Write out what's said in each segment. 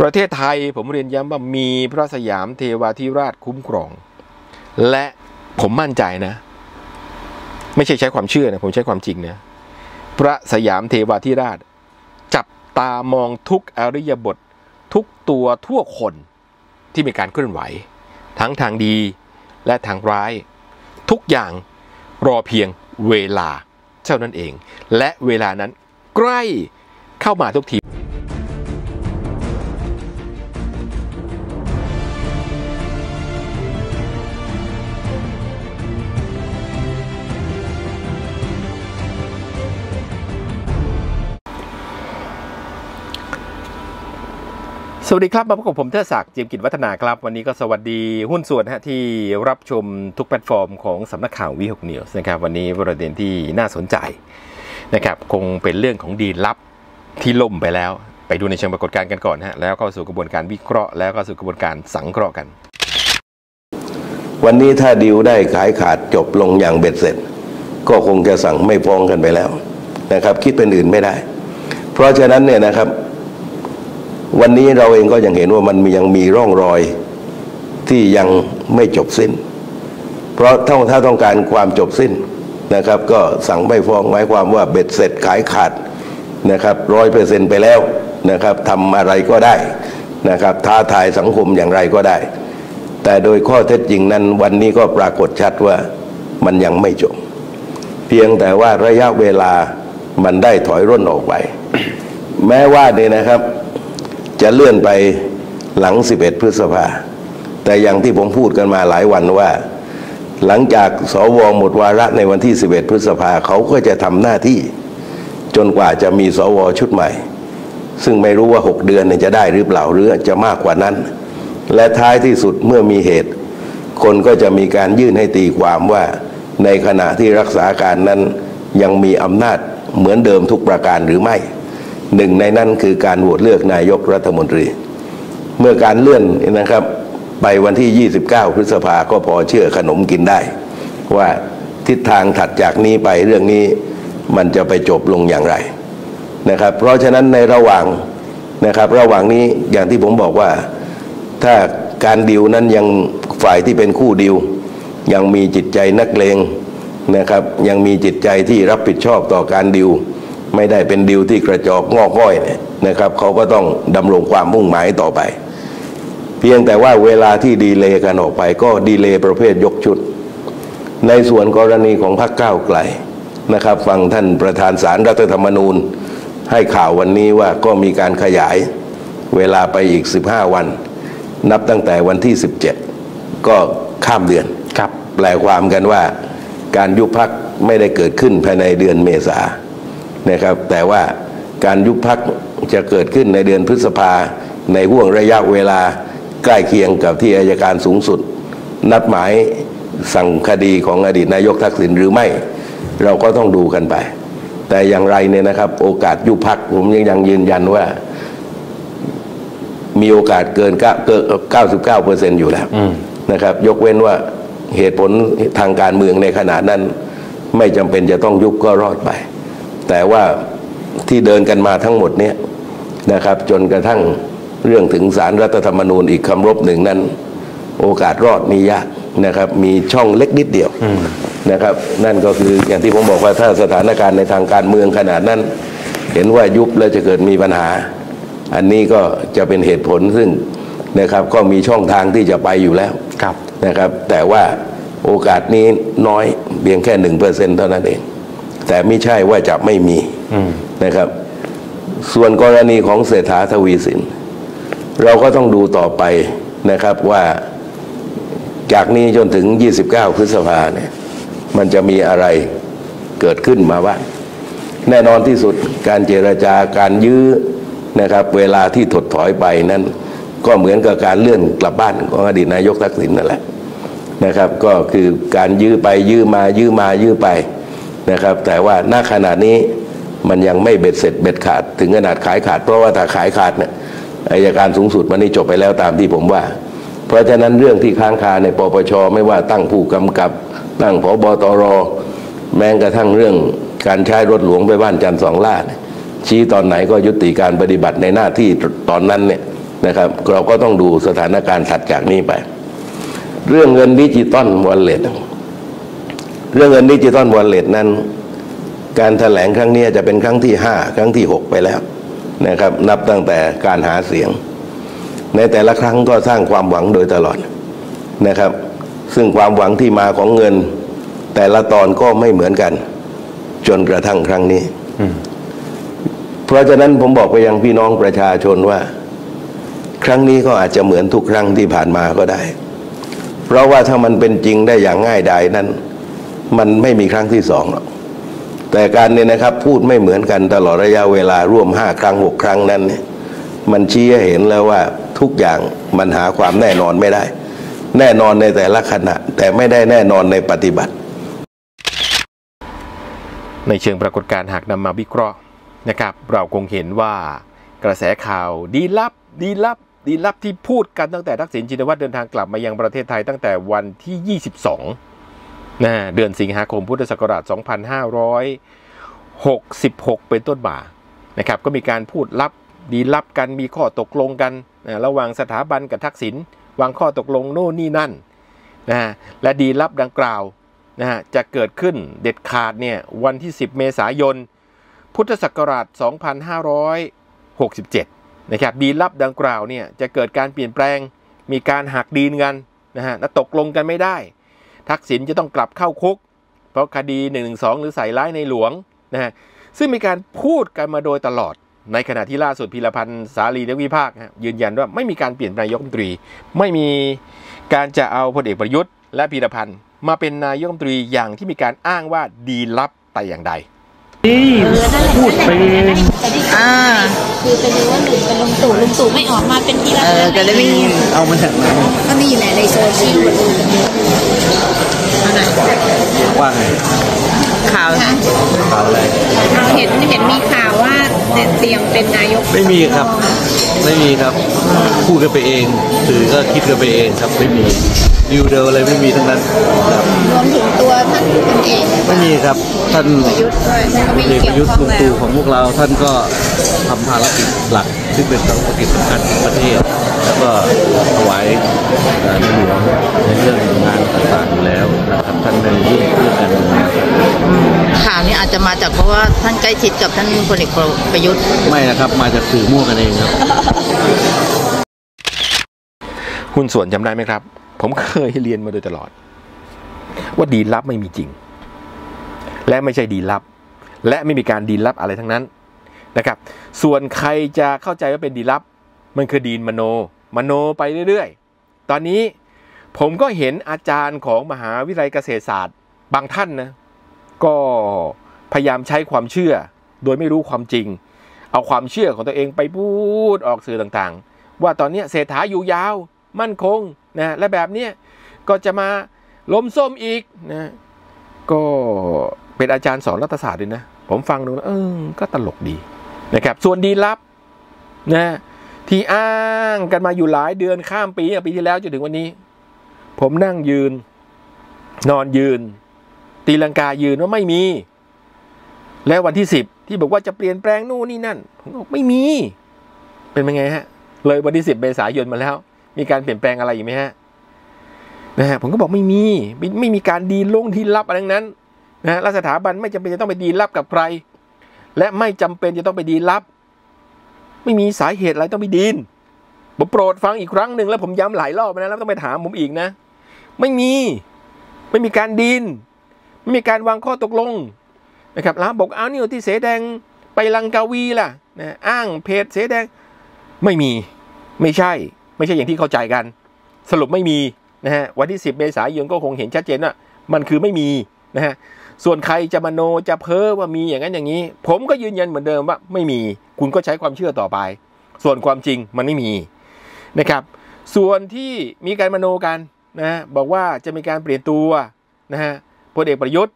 ประเทศไทยผมเรียนย้ำว่ามีพระสยามเทวาธิราชคุ้มครอง และผมมั่นใจนะ ไม่ใช่ใช้ความเชื่อนะ ผมใช้ความจริงนะ พระสยามเทวาธิราช จับตามองทุกอริยบททุกตัวทั่วคนที่มีการเคลื่อนไหว ทั้งทางดีและทางร้าย ทุกอย่างรอเพียงเวลาเท่านั้นเอง และเวลานั้นใกล้เข้ามาทุกที สวัสดีครับ มาพบกับผมเทิดศักดิ์เจียมกิจวัฒนาครับ วันนี้ก็สวัสดีหุ้นส่วนฮะที่รับชมทุกแพลตฟอร์มของสำนักข่าววิหกนิวส์นะครับ วันนี้ประเด็นที่น่าสนใจนะครับ คงเป็นเรื่องของดีลลับที่ล่มไปแล้ว ไปดูในเชิงปรากฏการณ์กันก่อนฮะแล้วก็สู่กระบวนการวิเคราะห์แล้วก็สู่กระบวนการสังเคราะห์กัน วันนี้ถ้าดิวได้ขายขาดจบลงอย่างเบ็ดเสร็จ ก็คงจะสั่งไม่ฟ้องกันไปแล้วนะครับ คิดเป็นอื่นไม่ได้ เพราะฉะนั้นเนี่ยนะครับ วันนี้เราเองก็ยังเห็นว่ามันยังมีร่องรอยที่ยังไม่จบสิ้น เพราะถ้าถ้าต้องการความจบสิ้นนะครับ ก็สั่งไม่ฟ้องหมายความว่าเบ็ดเสร็จขายขาดนะครับร้อยเปอร์เซ็นไปแล้วนะครับทำอะไรก็ได้นะครับท้าทายสังคมอย่างไรก็ได้ แต่โดยข้อเท็จจริงนั้นวันนี้ก็ปรากฏชัดว่ามันยังไม่จบ เพียงแต่ว่าระยะเวลามันได้ถอยร่นออกไป แม้ว่าเนี่ยนะครับ จะเลื่อนไปหลัง 11 พฤษภา แต่อย่างที่ผมพูดกันมาหลายวันว่า หลังจากสวหมดวาระในวันที่ 11 พฤษภาเขาก็จะทำหน้าที่ จนกว่าจะมีสวชุดใหม่ ซึ่งไม่รู้ว่า 6 เดือนจะได้หรือเปล่าหรือจะมากกว่านั้น และท้ายที่สุดเมื่อมีเหตุ คนก็จะมีการยื่นให้ตีความว่า ในขณะที่รักษาการนั้นยังมีอำนาจเหมือนเดิมทุกประการหรือไม่ หนึ่งในนั้นคือการโหวตเลือกนายกรัฐมนตรี เมื่อการเลื่อนนะครับ ไปวันที่ 29 พฤษภาก็พอเชื่อขนมกินได้ ว่าทิศทางถัดจากนี้ไปเรื่องนี้มันจะไปจบลงอย่างไรนะครับ เพราะฉะนั้นในระหว่างนะครับ ระหว่างนี้อย่างที่ผมบอกว่า ถ้าการดิวนั้นยังฝ่ายที่เป็นคู่ดิว ยังมีจิตใจนักเลงนะครับ ยังมีจิตใจที่รับผิดชอบต่อการดิว ไม่ได้เป็นดิวที่กระจอกงอกง่อยเนี่ยนะครับเขาก็ต้องดำรงความมุ่งหมายต่อไป เพียงแต่ว่าเวลาที่ดีเลย์กันออกไป ก็ดีเลย์ประเภทยกชุด ในส่วนกรณีของพรรคก้าวไกลนะครับ ฟังท่านประธานสารรัฐธรรมนูญ ให้ข่าววันนี้ว่าก็มีการขยายเวลาไปอีก 15 วัน นับตั้งแต่วันที่ 17 ก็ข้ามเดือนครับแปลความกันว่าการยุบพักไม่ได้เกิดขึ้นภายในเดือนเมษา นะครับ แต่ว่าการยุบพักจะเกิดขึ้นในเดือนพฤษภาในห่วงระยะเวลาใกล้เคียงกับที่อายการสูงสุด นัดหมายสั่งคดีของอดีตนายกทักษิณหรือไม่ เราก็ต้องดูกันไป แต่อย่างไรเนี่ยนะครับ โอกาสยุบพักผมยังยังยืนยันว่า มีโอกาสเกิน99เปอร์เซ็นต์อยู่แล้วอืมนะครับ ยกเว้นว่าเหตุผลทางการเมืองในขณะนั้น ไม่จำเป็นจะต้องยุบก็รอดไป แต่ว่าที่เดินกันมาทั้งหมดเนี้ยนะครับ จนกระทั่งเรื่องถึงสารรัฐธรรมนูญอีกคำรบหนึ่งนั้น โอกาสรอดมียากนะครับ มีช่องเล็กนิดเดียวนะครับ นั่นก็คืออย่างที่ผมบอกว่าถ้าสถานการณ์ในทางการเมืองขนาดนั้น เห็นว่ายุบแล้วจะเกิดมีปัญหา อันนี้ก็จะเป็นเหตุผลซึ่งนะครับ ก็มีช่องทางที่จะไปอยู่แล้วครับนะครับ แต่ว่าโอกาสนี้น้อยเพียงแค่หนึ่งเปอร์เซ็นเท่านั้นเอง แต่ไม่ใช่ว่าจะไม่มีอืมนะครับ ส่วนกรณีของเศรษฐาทวีสิน เราก็ต้องดูต่อไปนะครับว่าจากนี้จนถึง 29 พฤษภาเนี่ย มันจะมีอะไรเกิดขึ้นมาบ้างแน่นอนที่สุดการเจรจาการยื้อนะครับ เวลาที่ถดถอยไปนั้น ก็เหมือนกับการเลื่อนกลับบ้านของอดีตนายกทักษิณนั่นแหละนะครับ ก็คือการยื้อไปยื้อมายื้อมายื้อไป นะครับ แต่ว่าณขณะนี้มันยังไม่เบ็ดเสร็จเบ็ดขาด ถึงขนาดขายขาด เพราะว่าถ้าขายขาดเนี่ยอายการสูงสุดมันนี่จบไปแล้วตามที่ผมว่า เพราะฉะนั้นเรื่องที่ค้างคาในปปชไม่ว่าตั้งผู้กำกับ ตั้งผบตร แม้กระทั่งเรื่องการใช้รถหลวงไปบ้านจันทร์ส่องหล้าชี้ตอนไหนก็ยุติการปฏิบัติในหน้าที่ตอนนั้นเนี่ยนะครับ เราก็ต้องดูสถานการณ์ถัดจากนี้ไป เรื่องเงิน digital wallet เรื่องเงิน digital wallet นั้น การแถลงครั้งนี้จะเป็นครั้งที่ห้าครั้งที่หกไปแล้วนะครับ นับตั้งแต่การหาเสียง ในแต่ละครั้งก็สร้างความหวังโดยตลอดนะครับ ซึ่งความหวังที่มาของเงิน แต่ละตอนก็ไม่เหมือนกัน จนกระทั่งครั้งนี้ เพราะฉะนั้นผมบอกไปยังพี่น้องประชาชนว่า ครั้งนี้ก็อาจจะเหมือนทุกครั้งที่ผ่านมาก็ได้ เพราะว่าถ้ามันเป็นจริงได้อย่างง่ายดายนั้น มันไม่มีครั้งที่สองหรอกแต่การเนี่ยนะครับพูดไม่เหมือนกันตลอดระยะเวลาร่วมห้าครั้งหกครั้งนั้นเนี่ยมันชี้ให้เห็นแล้วว่าทุกอย่างมันหาความแน่นอนไม่ได้ แน่นอนในแต่ละขณะ แต่ไม่ได้แน่นอนในปฏิบัติ ในเชิงปรากฏการณ์หากนำมาวิเคราะห์นะครับ เราคงเห็นว่ากระแสข่าวดีลับ ดีลับ ดีลับที่พูดกันตั้งแต่ทักษิณชินวัตรเดินทางกลับมายังประเทศไทยตั้งแต่วันที่ 22 นะเดือนสิงหาคมพุทธศักราช 2566 เป็นต้นมานะครับก็มีการพูดลับดีลับกันมีข้อตกลงกันนะระหว่างสถาบันกับทักษิณวางข้อตกลงโน่นนี่นั่นนะและดีลับดังกล่าวนะฮะจะเกิดขึ้นเด็ดขาดเนี่ยวันที่ 10 เมษายน พุทธศักราช 2567 นะครับดีลับดังกล่าวเนี่ยจะเกิดการเปลี่ยนแปลงมีการหักดีนกันนะฮะและตกลงกันไม่ได้ ทักษิณจะต้องกลับเข้าคุก เพราะคดี1นึหรือใส่ร้ายในหลวงนะฮะซึ่งมีการพูดกันมาโดยตลอด ในขณะที่ล่าสุดพีรพันธ์สาลีเลวิภากษ์ยืนยันว่าไม่มีการเปลี่ยนนายกรัฐมนตรี ไม่มีการจะเอาพลเอกประยุทธ์และพีรพันธ์มาเป็นนายกรัฐมนตรีอย่างที่มีการอ้างว่าดีลับแต่อย่างใด พูดไปเองอ่าคือเป็นว่าหนึ่งเป็นลุงตู่ลุงตู่ไม่ออกมาเป็นทีละเออจะได้ไม่เอามาจากไหนก็นี่แหละในโซเชียลมันดูกันเยอะว่าไง ข่าว ข่าวอะไรเห็นเห็นมีข่าวว่าเตรียมเป็นนายกไม่มีครับ ไม่มีครับพูดกันไปเองสื่อก็คิดกันไปเองครับไม่มีดิวเดลอะไรไม่มีทั้งนั้นครับรวมถึงตัวท่านคนเองไม่มีครับท่านประยุทธ์ด้วยท่านก็ไม่เอกประเกี่ยุยทวธ์ข้องลุงแล้ตู่วของพวกเราท่านก็ ทำภารกิจหลัก ซึ่งเป็นภารกิจสำคัญของประเทศ แล้วก็ถวายในหลวงในเรื่องงานต่างๆอยู่แล้วนะครับท่านในยุ่งเรื่องการเมืองนะครับข่าวนี้อาจจะมาจากเพราะว่าท่านใกล้ชิดกับท่านพลเอกประยุทธ์ไม่นะครับ มาจากสื่อมั่วกันเองครับหุ้นส่วนจำได้ไหมครับ ผมเคยเรียนมาโดยตลอด ว่าดีลับไม่มีจริง และไม่ใช่ดีลับ และไม่มีการดีลับอะไรทั้งนั้น นะครับ ส่วนใครจะเข้าใจว่าเป็นดีลับ มันคือดีนมโน มโนไปเรื่อยๆ ตอนนี้ผมก็เห็นอาจารย์ของมหาวิทยาลัยเกษตรศาสตร์ บางท่านนะ ก็พยายามใช้ความเชื่อ โดยไม่รู้ความจริง เอาความเชื่อของตัวเองไปพูดออกสื่อต่างๆ ว่าตอนนี้เศรษฐาอยู่ยาว มั่นคงนะและแบบนี้ก็จะมาล้มส้มอีกนะก็เป็นอาจารย์สอนรัฐศาสตร์เลยนะ ผมฟังดูแล้วเออก็ตลกดี นะครับ ส่วนดีลับนะที่อ้างกันมาอยู่หลายเดือนข้ามปีปีที่แล้วจนถึงวันนี้ ผมนั่งยืน นอนยืน ตีลังกายืนว่าไม่มี แล้ววันที่สิบที่บอกว่าจะเปลี่ยนแปลงนู่นนี่นั่นผมบอกไม่มี เป็นยังไงฮะ เลยวันที่สิบเมษายนมาแล้ว มีการเปลี่ยนแปลงอะไรอีกไหมฮะนะฮะผมก็บอกไม่มีไม่ไม่มีการดีลงที่ลับอะไรนั้นนะฮะและสถาบันไม่จำเป็นจะต้องไปดีลับกับใคร และไม่จำเป็นจะต้องไปดีลับ ไม่มีสาเหตุอะไรต้องไปดีนผมโปรดฟังอีกครั้งหนึ่งแล้วผมย้ำหลายรอบนะแล้วต้องไปถามผมอีกนะ ไม่มี ไม่มีการดีนไม่มีการวางข้อตกลงนะครับแล้วบอกเอานี่ที่เสแดงไปลังกาวีล่ะนะอ้างเพจเสแดงไม่มี ไม่ใช่ ไม่ใช่อย่างที่เข้าใจกัน สรุปไม่มีนะฮะวันที่ 10 เมษายนก็คงเห็นชัดเจนว่ามันคือไม่มีนะฮะ ส่วนใครจะมโนจะเพ้อว่ามีอย่างนั้นอย่างนี้ ผมก็ยืนยันเหมือนเดิมว่าไม่มี คุณก็ใช้ความเชื่อต่อไป ส่วนความจริงมันไม่มีนะครับ ส่วนที่มีการมโนกันนะฮะบอกว่าจะมีการเปลี่ยนตัวนะฮะพลเอกประยุทธ์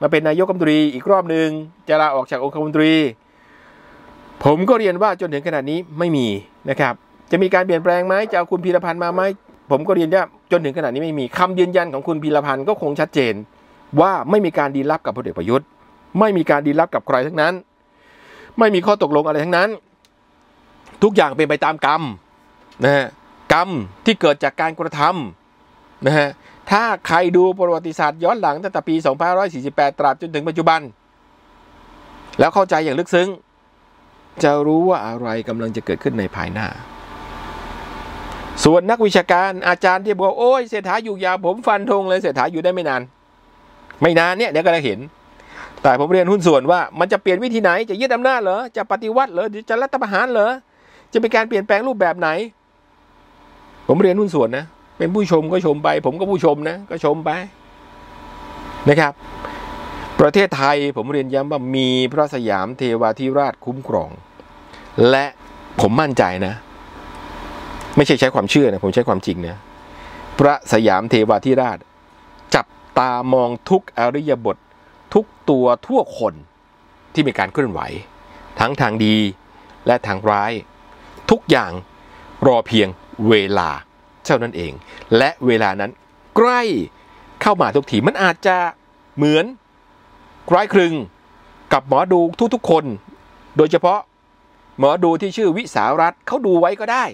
มาเป็นนายกรัฐมนตรีอีกรอบหนึ่งจะลาออกจากองคมนตรี ผมก็เรียนว่าจนถึงขนาดนี้ไม่มีนะครับ จะมีการเปลี่ยนแปลงไหมจะเอาคุณพีรพันธ์มาไหมผมก็เรียนว่าจนถึงขนาดนี้ไม่มีคำยืนยันของคุณพีรพันธ์ก็คงชัดเจน ว่าไม่มีการดีลับกับพลเอกประยุทธ์ ไม่มีการดีลลับกับใครทั้งนั้น ไม่มีข้อตกลงอะไรทั้งนั้น ทุกอย่างเป็นไปตามกรรมนะฮะกรรมที่เกิดจากการกระทำนะฮะถ้าใครดูประวัติศาสตร์ย้อนหลังตั้งแต่ปี 2548 ตราบจนถึงปัจจุบัน แล้วเข้าใจอย่างลึกซึ้ง จะรู้ว่าอะไรกำลังจะเกิดขึ้นในภายหน้า ส่วนนักวิชาการอาจารย์ที่บอกโอ้ยเศรษฐาอยู่ยาวผมฟันธงเลยเศรษฐาอยู่ได้ไม่นาน ไม่นานเนี่ยเดี๋ยวก็ได้เห็น แต่ผมเรียนหุ้นส่วนว่ามันจะเปลี่ยนวิธีไหนจะยึดอำนาจเหรอจะปฏิวัติเหรอหรือจะรัฐประหารเหรอจะเป็นการเปลี่ยนแปลงรูปแบบไหน ผมเรียนหุ้นส่วนนะเป็นผู้ชมก็ชมไป ผมก็ผู้ชมนะก็ชมไปนะครับ ประเทศไทยผมเรียนย้ำว่ามีพระสยามเทวาธิราชคุ้มครอง และผมมั่นใจนะ ไม่ใช่ใช้ความเชื่อนะผมใช้ความจริงนะพระสยามเทวาธิราช จับ ตามองทุกอริยบททุกตัวทั่วคนที่มีการเคลื่อนไหว ทั้งทางดีและทางร้าย ทุกอย่างรอเพียงเวลาเท่านั้นเอง และเวลานั้นใกล้เข้ามาทุกทีมันอาจจะเหมือนคล้ายคลึงกับหมอดูทุกๆคน โดยเฉพาะหมอดูที่ชื่อวิสารัตเขาดูไว้ก็ได้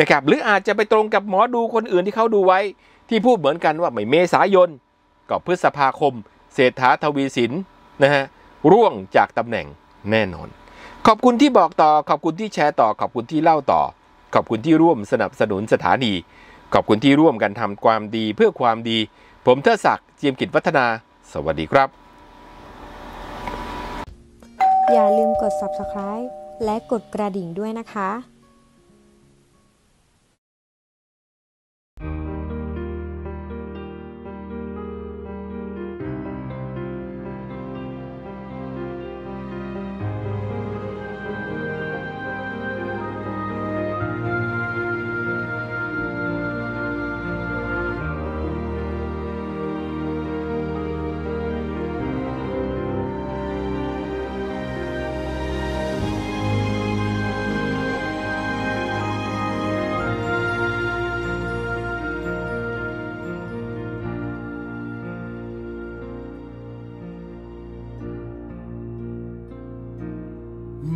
นะครับหรืออาจจะไปตรงกับหมอดูคนอื่นที่เขาดูไว้ที่พูดเหมือนกันว่าไม่เมษายน ก็พฤษภาคม เศรษฐาทวีสินนะฮะร่วงจากตำแหน่งแน่นอน ขอบคุณที่บอกต่อ ขอบคุณที่แชร์ต่อ ขอบคุณที่เล่าต่อ ขอบคุณที่ร่วมสนับสนุนสถานี ขอบคุณที่ร่วมกันทำความดีเพื่อความดี ผมเทอศักดิ์เจียมกิจวัฒนา สวัสดีครับ อย่าลืมกด subscribe และกดกระดิ่งด้วยนะคะ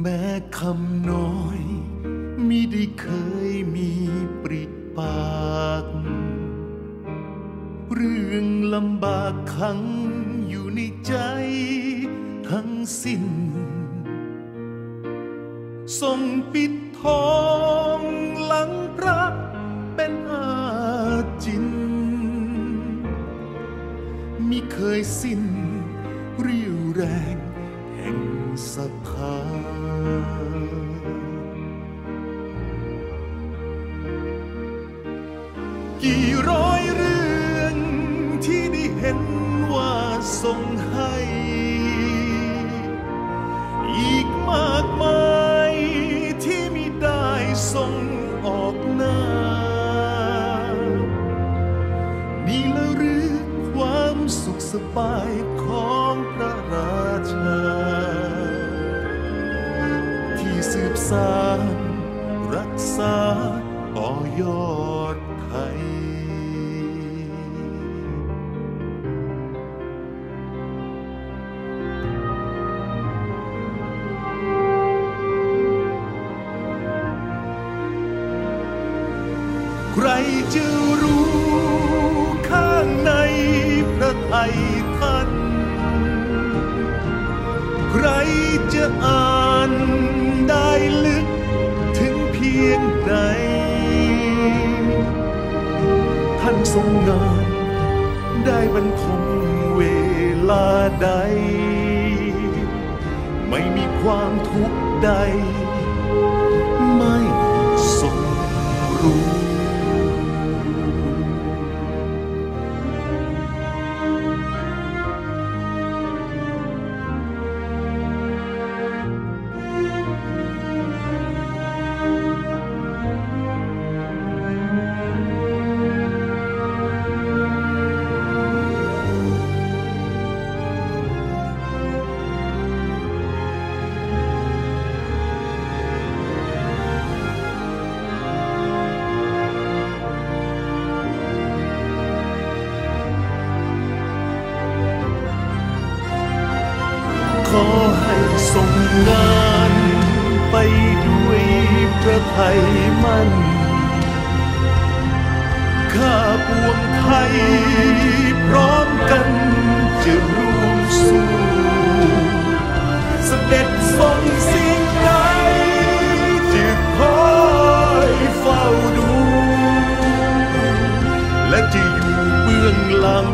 แม้คำน้อยมิได้เคยมีปริปาก เรื่องลำบากขังอยู่ในใจทั้งสิ้นทรงปิดทองหลังพระเป็นอาจินมิเคยสิ้นเรี่ยวแรง แห่งศรัทธากี่ร้อยเรื่องที่ได้เห็นว่าทรงให้ อีกมากมายที่มิได้ทรงออกหน้า นี่ละหรือความสุขสบาย สานรักษาต่อยอดไทยใครจะรู้ข้างในพระไทยท่าน ใครจะอ่าน ได้ลึกถึงเพียงใด ท่านทรงงานได้บรรทมเวลาใด ไม่มีความทุกข์ใด ไม่ทรงรู้ ข้าปวงไทย พร้อมกันจะร่วมสู้เสด็จทรงสิ่งใดจะคอยเฝ้าดู และจะอยู่เบื้องหลัง